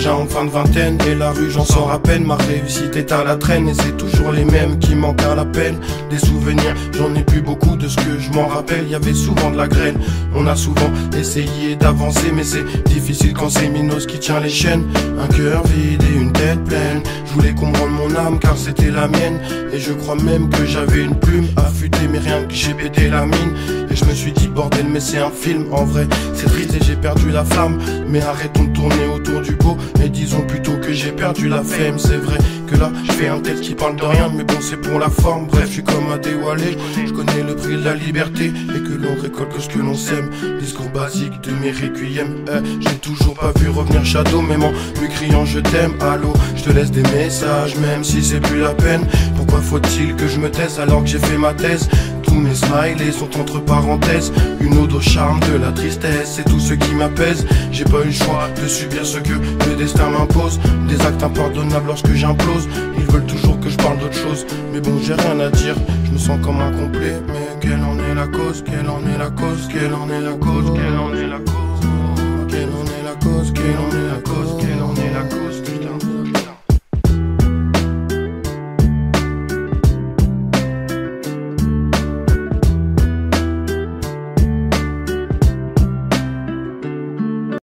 fin de vingtaine et la rue j'en sors à peine. Ma réussite est à la traîne et c'est toujours les mêmes qui manquent à la peine. Des souvenirs, j'en ai plus beaucoup de ce que je m'en rappelle. Y avait souvent de la graine, on a souvent essayé d'avancer Mais c'est difficile quand c'est Minos qui tient les chaînes. Un cœur vide et une tête pleine. Je voulais comprendre mon âme car c'était la mienne. Et je crois même que j'avais une plume affûtée mais rien que j'ai pété la mine je me suis dit bordel mais c'est un film en vrai. C'est triste et j'ai perdu la flamme. Mais arrêtons de tourner autour du pot. Et disons plutôt que j'ai perdu la femme. C'est vrai que là je fais un tel qui parle de rien. Mais bon c'est pour la forme. Bref je suis comme un déwalé Je connais le prix de la liberté. Et que l'on récolte ce que l'on sème. Discours basique de mes eh, J'ai toujours pas vu revenir Shadow. Même en lui criant je t'aime. Allô je te laisse des messages Même si c'est plus la peine. Pourquoi faut-il que je me taise alors que j'ai fait ma thèse? Tous mes smileys sont entre parenthèses. Une ode au charme de la tristesse C'est tout ce qui m'apaise. J'ai pas eu le choix de subir ce que le destin m'impose. Des actes impardonnables lorsque j'implose. Ils veulent toujours que je parle d'autre chose. Mais bon j'ai rien à dire. Je me sens comme incomplet Mais quelle en est la cause? Quelle en est la cause? Quelle en est la cause? Quelle en est la cause?